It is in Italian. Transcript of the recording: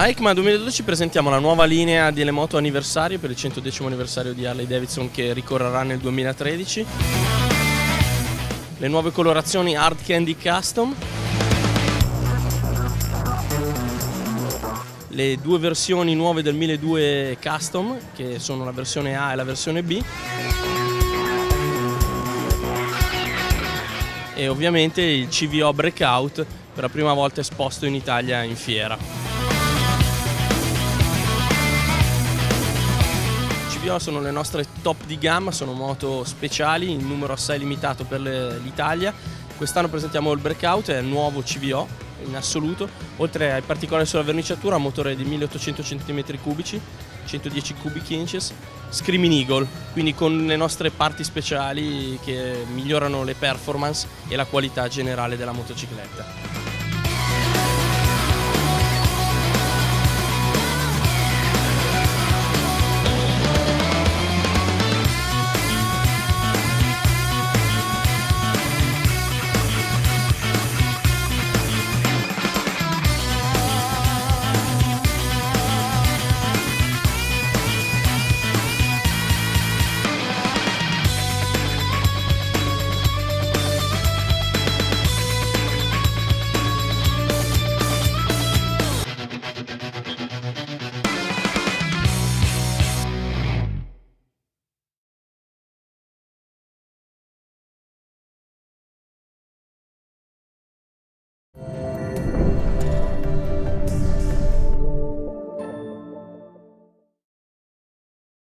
A ECMA 2012 presentiamo la nuova linea di Elemoto anniversario per il 110 anniversario di Harley Davidson che ricorrerà nel 2013. Le nuove colorazioni Hard Candy Custom. Le due versioni nuove del 1002 Custom che sono la versione A e la versione B. E ovviamente il CVO Breakout per la prima volta esposto in Italia in fiera. CVO sono le nostre top di gamma, sono moto speciali in numero assai limitato per l'Italia. Quest'anno presentiamo il Breakout, è il nuovo CVO in assoluto, oltre ai particolari sulla verniciatura, motore di 1800 cm3, 110 cubic inches, Screaming Eagle, quindi con le nostre parti speciali che migliorano le performance e la qualità generale della motocicletta.